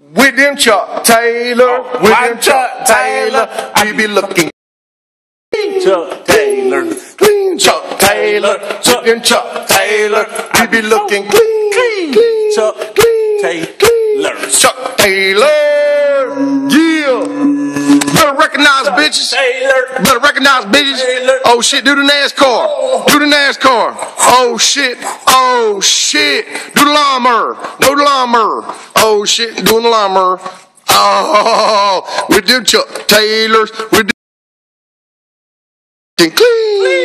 With them Chuck Taylor, Oh, with them Chuck Chuck Taylor, we be looking Chuck Taylor. clean. Chuck Taylor, with them Chuck Taylor, we be looking clean, clean, Chuck clean, Taylor. Chuck Taylor, yeah. Better recognize bitches. Better recognize bitches. Oh shit, do the NASCAR. Do the NASCAR. Oh shit. Oh shit. Do the lawnmower. Do the lawnmower. Oh shit, doing the lawnmower. Oh, we them Chuck Taylors. We clean, clean,